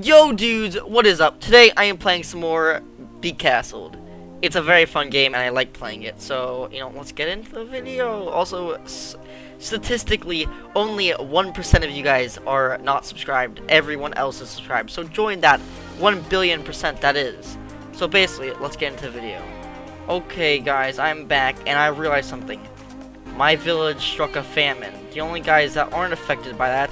Yo dudes, what is up? Today I am playing some more Becastled. It's a very fun game and I like playing it, so, you know, let's get into the video. Also, statistically, only 1% of you guys are not subscribed. Everyone else is subscribed, so join that 1 billion percent that is. So basically, let's get into the video. Okay guys, I'm back and I realized something. My village struck a famine. The only guys that aren't affected by that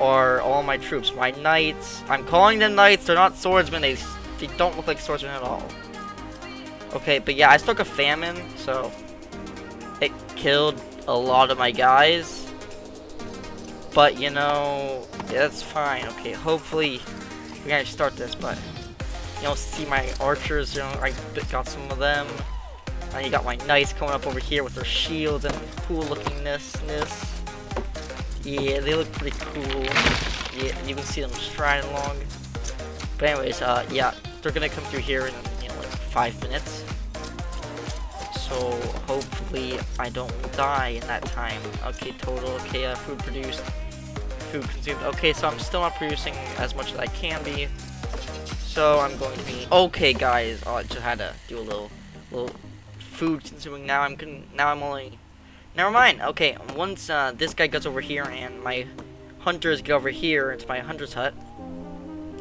are all my troops. My knights. I'm calling them knights. They're not swordsmen. They, they don't look like swordsmen at all. Okay, but yeah, I struck a famine, so it killed a lot of my guys. But, you know, yeah, that's fine. Okay, hopefully we gotta start this, but you know, see my archers, you know, I got some of them. And you got my knights coming up over here with their shields and cool lookingness. Yeah, they look pretty cool. Yeah, you can see them striding along. But anyways, uh, yeah, they're gonna come through here in, you know, like five minutes. So, hopefully I don't die in that time. Okay, total, okay, uh, food produced, food consumed. Okay, so I'm still not producing as much as I can be. So, I'm going to be, okay guys, oh, I just had to do a little, little food consuming. Now I'm, now I'm only Never mind. Okay, once uh, this guy gets over here and my hunters get over here into my hunter's hut,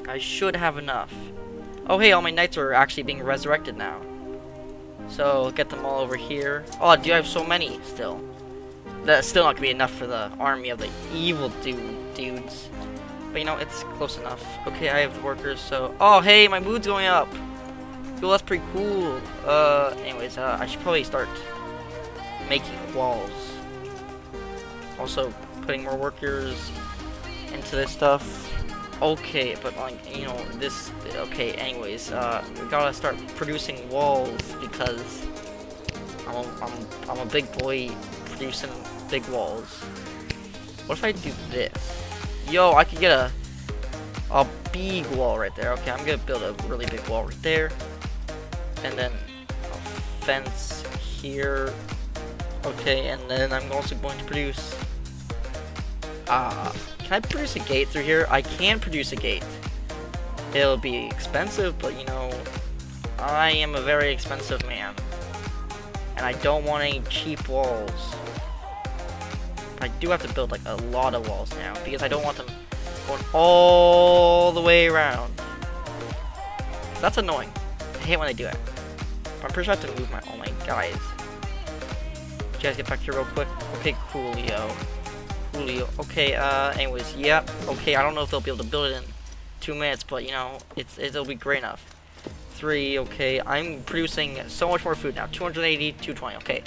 I should have enough. Oh, hey, all my knights are actually being resurrected now. So, get them all over here. Oh, do I have so many still? That's still not to be enough for the army of the evil dude dudes. But, you know, it's close enough. Okay, I have workers, so... Oh, hey, my mood's going up. Yo, that's pretty cool. Uh, anyways, uh, I should probably start making walls. Also, putting more workers into this stuff. Okay, but like, you know, this, okay, anyways, uh, we gotta start producing walls because I'm a, I'm, I'm a big boy producing big walls. What if I do this? Yo, I could get a, a big wall right there. Okay, I'm gonna build a really big wall right there. And then a fence here Okay, and then I'm also going to produce... Uh, can I produce a gate through here? I can produce a gate. It'll be expensive, but you know, I am a very expensive man. And I don't want any cheap walls. I do have to build like a lot of walls now, because I don't want them going all the way around. That's annoying. I hate when they do it. But I'm pretty sure I have to move my all my guys guys get back here real quick? Okay, coolio. Coolio. Okay, uh, anyways, yep. Yeah, okay, I don't know if they'll be able to build it in two minutes, but, you know, it's, it'll be great enough. Three, okay. I'm producing so much more food now. 280, 220, okay.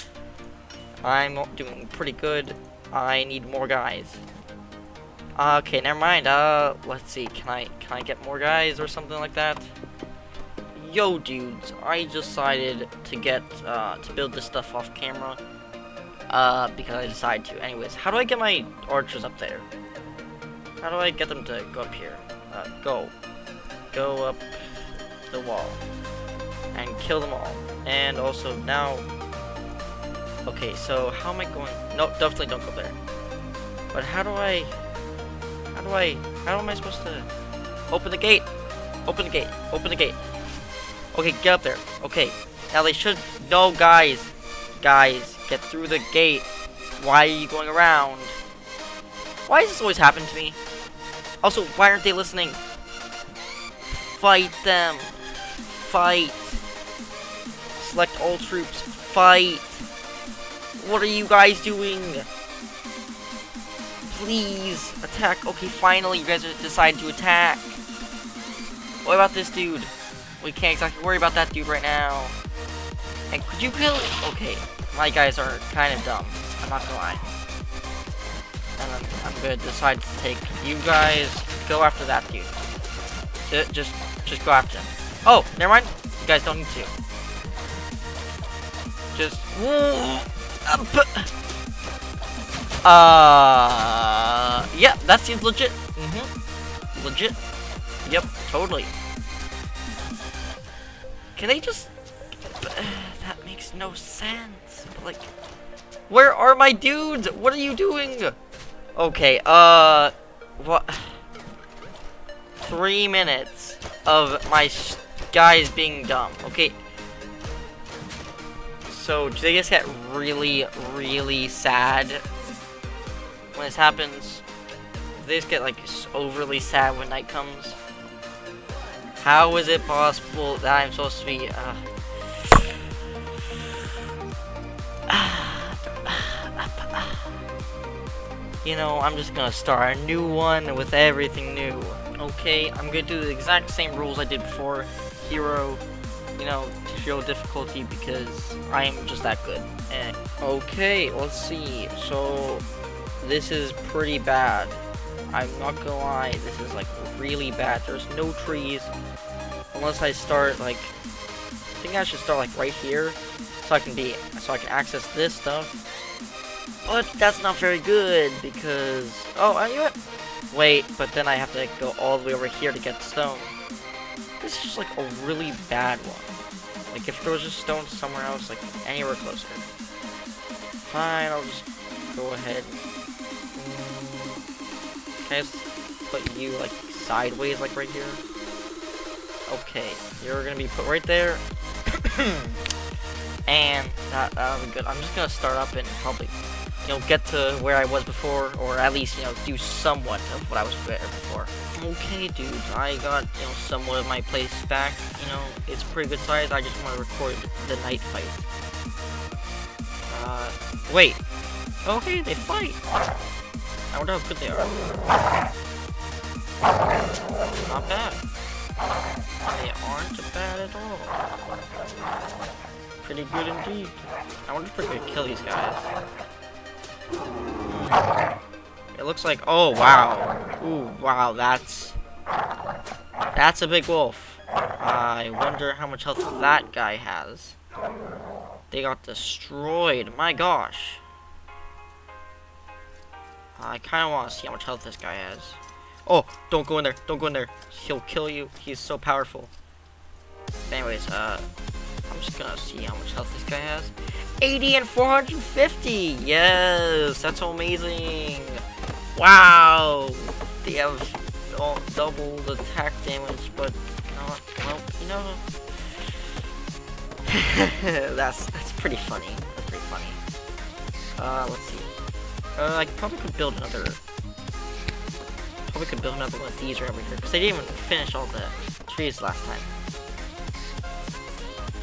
I'm doing pretty good. I need more guys. Okay, never mind. Uh, let's see. Can I can I get more guys or something like that? Yo, dudes, I decided to get uh, to build this stuff off camera uh, because I decided to. Anyways, how do I get my archers up there? How do I get them to go up here? Uh, go. Go up the wall. And kill them all. And also, now... Okay, so how am I going... No, definitely don't go there. But how do I... How do I... How am I supposed to... Open the gate! Open the gate! Open the gate! Okay, get up there. Okay. Now they should... No, guys! Guys, Get through the gate. Why are you going around? Why does this always happen to me? Also, why aren't they listening? Fight them. Fight. Select all troops. Fight. What are you guys doing? Please, attack. Okay, finally, you guys decided to attack. What about this dude? We can't exactly worry about that dude right now. And could you kill? Okay, my guys are kind of dumb. I'm not gonna lie. And I'm, I'm gonna decide to take you guys. Go after that dude. Just, just go after him. Oh, never mind. You guys don't need to. Just. Uh, yeah, that seems legit. Mm-hmm. Legit. Yep, totally. Can they just makes no sense. But like, where are my dudes? What are you doing? Okay, uh, what? three minutes of my guys being dumb. Okay. So, do they just get really, really sad when this happens? Do they just get, like, overly sad when night comes? How is it possible that I'm supposed to be, uh... You know, I'm just gonna start a new one with everything new. Okay, I'm gonna do the exact same rules I did before. Hero, you know, zero difficulty because I am just that good. Eh. Okay, let's see. So, this is pretty bad. I'm not gonna lie, this is like really bad. There's no trees. Unless I start like, I think I should start like right here. So I can be, so I can access this stuff. But that's not very good because... Oh, are you it! Wait, but then I have to go all the way over here to get stone. This is just like a really bad one. Like if there was just stone somewhere else, like anywhere closer. Fine, I'll just go ahead. Mm, can I just put you like sideways, like right here? Okay, you're gonna be put right there. and that, that'll be good. I'm just gonna start up and probably you know, get to where I was before, or at least, you know, do somewhat of what I was before. Okay, dudes, I got, you know, somewhat of my place back. You know, it's pretty good size. I just want to record the night fight. Uh, wait. Okay, they fight. I wonder how good they are. Not bad. They aren't bad at all. Pretty good indeed. I wonder if we could kill these guys. It looks like, oh wow. Ooh, wow, that's, that's a big wolf. I wonder how much health that guy has. They got destroyed, my gosh. I kind of want to see how much health this guy has. Oh, don't go in there, don't go in there. He'll kill you, he's so powerful. Anyways, uh, I'm just gonna see how much health this guy has. 80 and 450! Yes, that's amazing! Wow! They have double the attack damage, but what? Well, you know, that's that's pretty funny. That's pretty funny. Uh, let's see. Uh, I probably could build another. Probably could build another one of these right over here because I didn't even finish all the trees last time.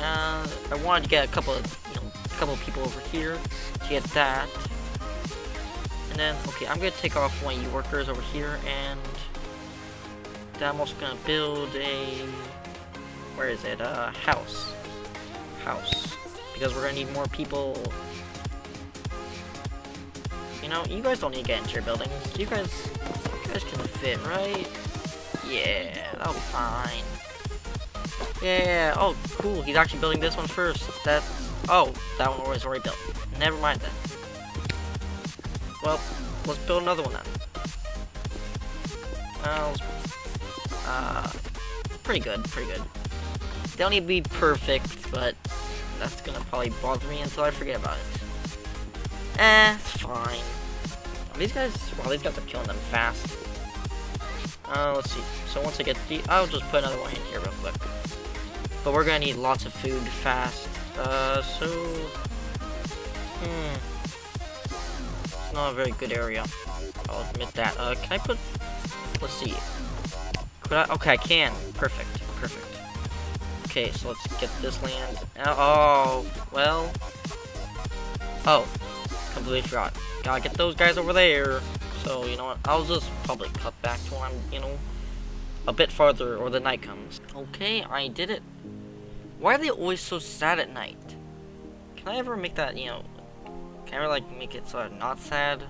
Uh, I wanted to get a couple of, you know, a couple of people over here to get that. And then, okay, I'm gonna take off one of you workers over here, and then I'm also gonna build a, where is it, uh, house. House. Because we're gonna need more people. You know, you guys don't need to get into your buildings. You guys, you guys can fit, right? Yeah, that'll be fine. Yeah, oh, cool. He's actually building this one first. That's... Oh, that one was already built. Never mind then. Well, let's build another one then. Uh, uh, pretty good, pretty good. They don't need to be perfect, but that's gonna probably bother me until I forget about it. Eh, it's fine. These guys, well, these guys are killing them fast. Uh, let's see. So once I get the, I'll just put another one in here real quick. But we're gonna need lots of food fast. Uh, so... Hmm. It's not a very good area. I'll admit that. Uh, can I put... Let's see. Could I? Okay, I can. Perfect. Perfect. Okay, so let's get this land. Oh, well... Oh. Completely forgot. Gotta get those guys over there. So, you know what? I'll just probably cut back to when I'm, you know, a bit farther or the night comes. Okay, I did it. Why are they always so sad at night? Can I ever make that, you know, can I ever, like, make it sort of not sad?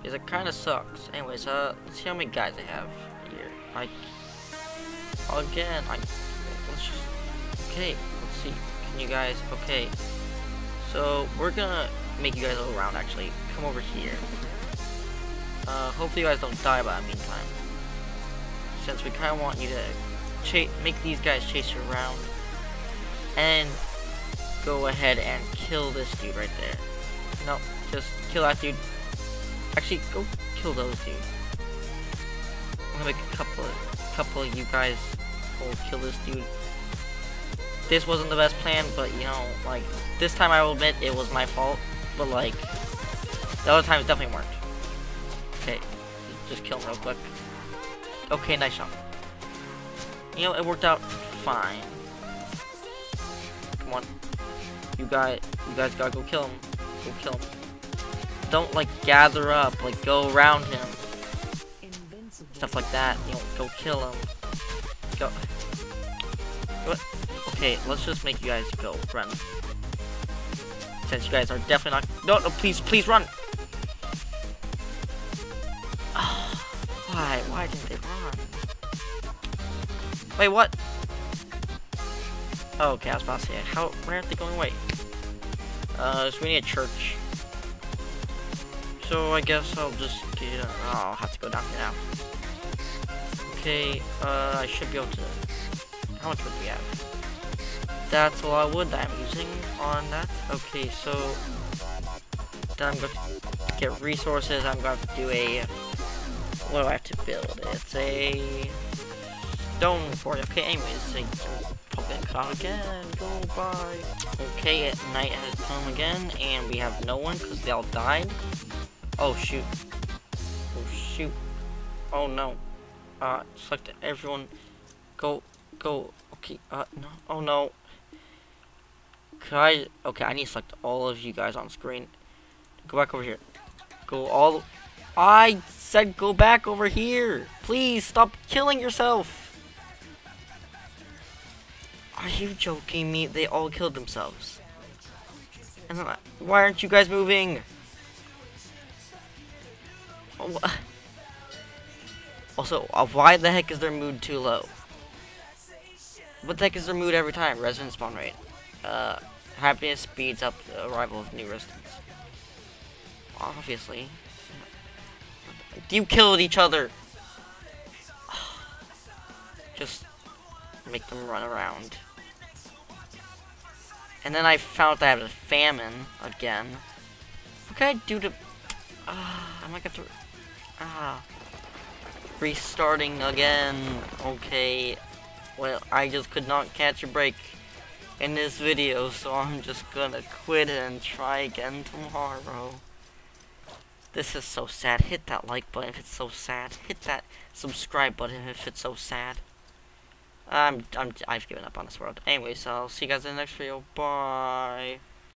Because it kind of sucks. Anyways, uh, let's see how many guys I have here. Like, again, I, let's just, okay, let's see. Can you guys, okay. So, we're gonna make you guys all around, actually. Come over here. Uh, hopefully you guys don't die by the meantime. Since we kind of want you to make these guys chase you around, and go ahead and kill this dude right there. No, just kill that dude. Actually, go kill those dudes. I'm gonna make a couple of, couple of you guys will kill this dude. This wasn't the best plan, but you know, like, this time I will admit it was my fault, but like, the other times definitely weren't. Okay, just kill him real quick. Okay, nice shot. You know, it worked out fine. Come on. You guys, you guys gotta go kill him. Go kill him. Don't, like, gather up. Like, go around him. Stuff like that. You know, go kill him. Go. Okay, let's just make you guys go. Run. Since you guys are definitely not- No, no, please, please run! Why? Didn't they run? Wait, what? Oh, okay, I was about to say, how, where are they going? Wait. Uh, so we need a church. So I guess I'll just get, uh, oh, I'll have to go down here now. Okay, uh, I should be able to, how much wood do we have? That's a lot of wood that I'm using on that. Okay, so, then I'm going to get resources, I'm going to do a what do I have to build? It's a stone fort. Okay, anyways, a probably cut off again. Go by. Okay, at night has come again, and we have no one because they all died. Oh shoot. Oh shoot. Oh no. Uh, select everyone. Go, go. Okay. Uh, no. Oh no. Could I? Okay, I need to select all of you guys on screen. Go back over here. Go all. I said go back over here. Please stop killing yourself. Are you joking me? They all killed themselves. And then, why aren't you guys moving? Also, uh, why the heck is their mood too low? What the heck is their mood every time? Resident spawn rate. Uh, happiness speeds up the arrival of new residents. Obviously. You killed each other. Just make them run around. And then I found out I have a famine again. What can I do to... Ah, uh, I might have to... Ah. Restarting again. Okay. Well, I just could not catch a break in this video, so I'm just gonna quit and try again tomorrow. This is so sad. Hit that like button if it's so sad. Hit that subscribe button if it's so sad. I'm, I'm, I've given up on this world. Anyways, I'll see you guys in the next video. Bye.